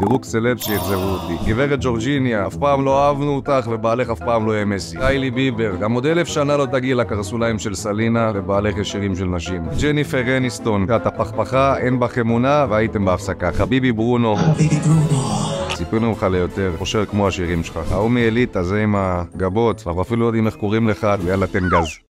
דירוג סלב שיחזרו אותי. גברת ג'ורג'יניה, אף פעם לא אהבנו אותך ובעלך אף פעם לא יהיה מסי. קיילי ביבר, גם עוד אלף שנה לא תגיעי לקרסוליים של סלינה ובעלך ישירים של נשים. ג'ניפר אניסטון, את הפכפכה, אין בך אמונה והייתם בהפסקה. חביבי ברונו. ציפינו ממך ליותר, חושר כמו השירים שלך. ההוא מאליטה, זה עם הגבות, אנחנו אפילו לא יודעים איך קוראים לך, ויאללה תן גז.